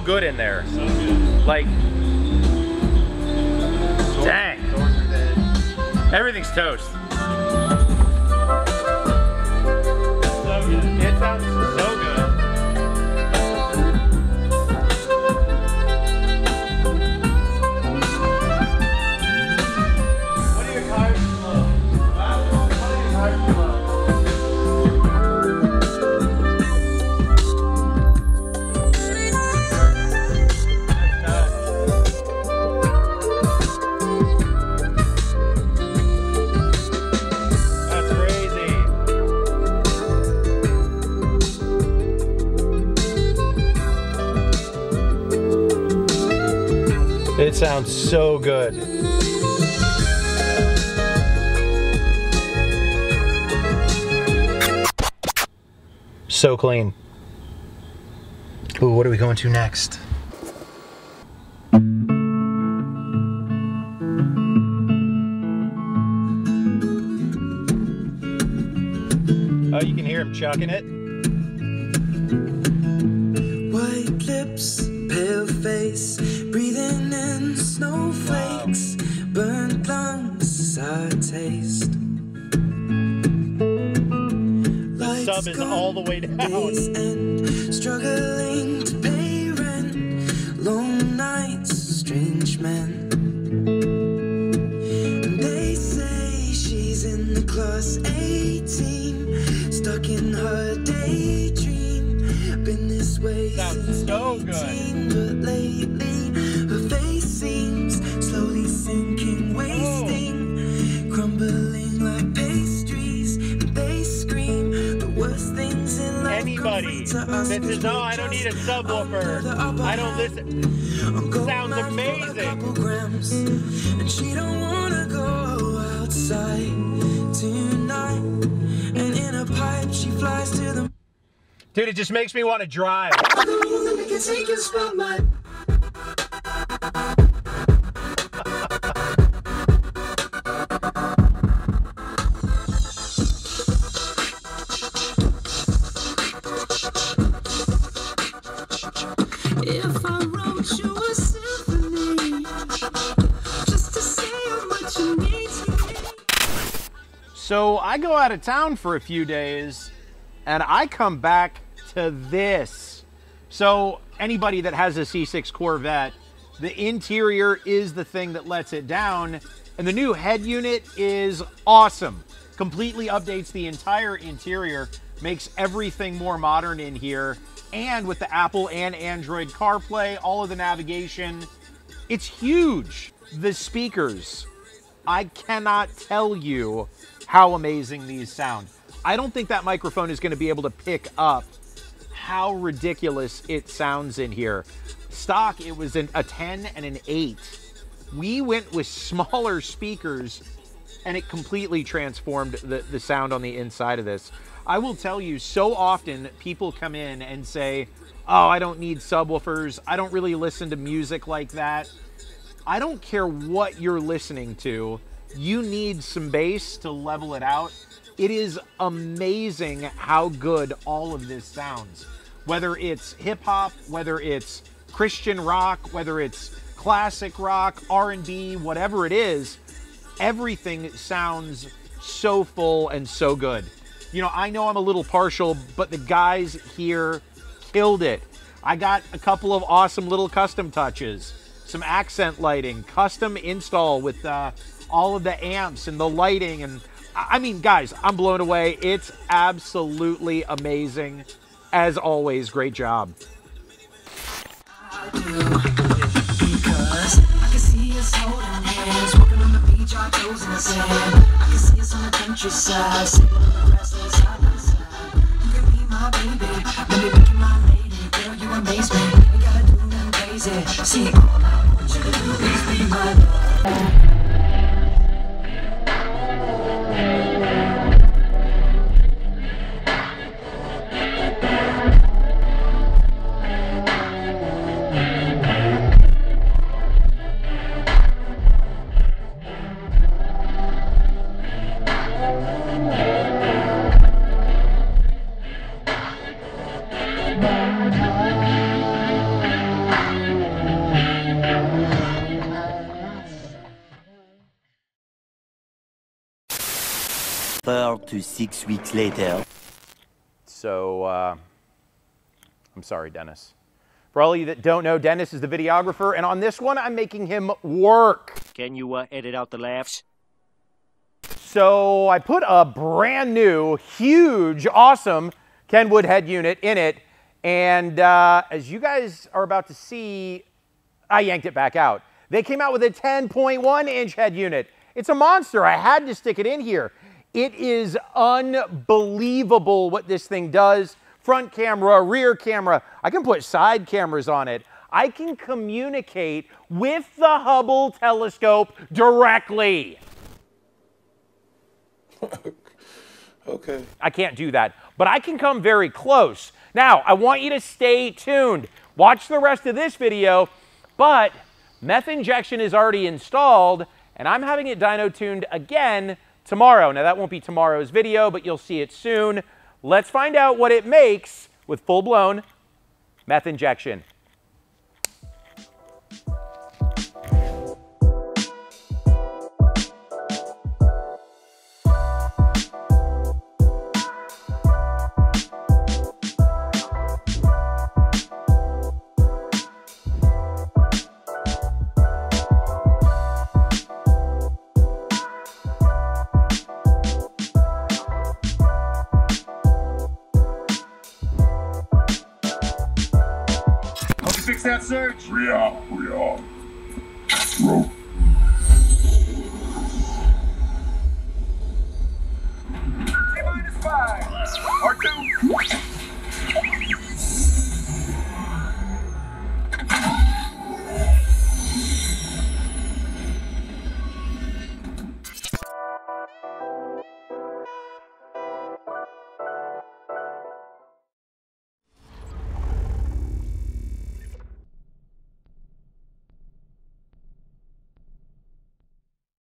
good in there. So good. Like, dang, Doors are dead. everything's toast. It sounds so good. So clean. Ooh, what are we going to next? Oh, you can hear him chucking it. White lips, pale face, sour taste. The sub is all the way down. End, struggling to pay rent, long nights, strange men. And they say she's in the class 18, stuck in her daydream. Been this way Sounds since so good. but lately her face seems Anybody that says, no, I don't need a just under the subwoofer, I don't listen. Sounds out for a amazing. and she don't wanna go outside tonight. And in a pipe, she flies to the Dude, it just makes me want to drive. So I go out of town for a few days and I come back to this. So anybody that has a C6 Corvette, the interior is the thing that lets it down. And the new head unit is awesome. Completely updates the entire interior, makes everything more modern in here. And with the Apple and Android CarPlay, all of the navigation, it's huge. The speakers, I cannot tell you how amazing these sound. I don't think that microphone is going to be able to pick up how ridiculous it sounds in here. Stock, it was an, a 10 and an 8. We went with smaller speakers and it completely transformed the, the sound on the inside of this. I will tell you, so often people come in and say, Oh, I don't need subwoofers. I don't really listen to music like that. I don't care what you're listening to, you need some bass to level it out. It is amazing how good all of this sounds. Whether it's hip hop, whether it's Christian rock, whether it's classic rock, R&B, whatever it is, everything sounds so full and so good. You know, I know I'm a little partial, but the guys here killed it. I got a couple of awesome little custom touches, some accent lighting, custom install with uh, all of the amps and the lighting. And I I mean, guys, I'm blown away. It's absolutely amazing. As always, great job. I see us holding hands, walking on the beach, our toes in to six weeks later. So, uh, I'm sorry, Dennis. For all of you that don't know, Dennis is the videographer, and on this one, I'm making him work. Can you uh, edit out the laughs? So I put a brand new, huge, awesome Kenwood head unit in it. And uh, as you guys are about to see, I yanked it back out. They came out with a 10.1 inch head unit. It's a monster. I had to stick it in here. It is unbelievable what this thing does. Front camera, rear camera. I can put side cameras on it. I can communicate with the Hubble telescope directly. Okay. I can't do that, but I can come very close. Now, I want you to stay tuned. Watch the rest of this video, but meth injection is already installed, and I'm having it dyno tuned again tomorrow. Now, that won't be tomorrow's video, but you'll see it soon. Let's find out what it makes with full-blown meth injection. Fix that surge. We are. We are. Rope. T minus five. R two.